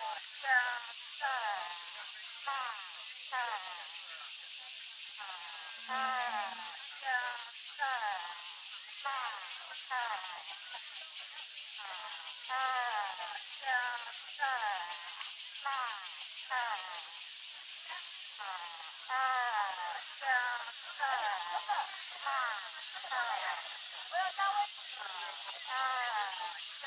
我将在大太啊，太将在大太啊，太将在大太啊，太将在大太。我要加温。太将。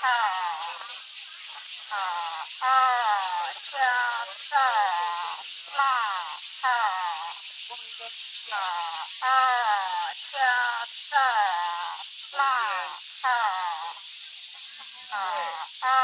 好，加号。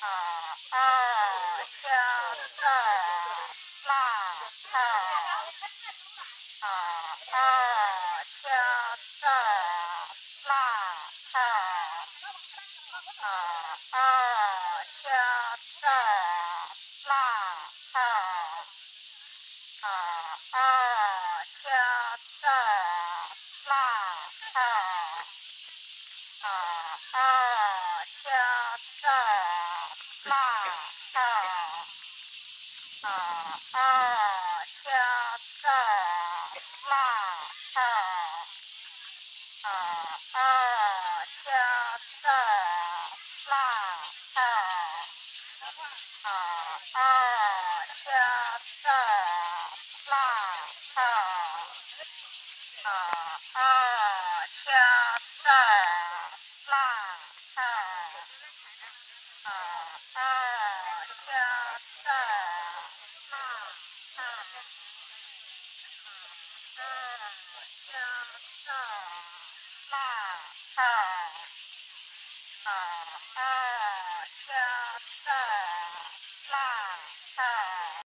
啊啊啊啊啊啊啊啊啊啊啊啊啊啊啊啊 time. Yeah.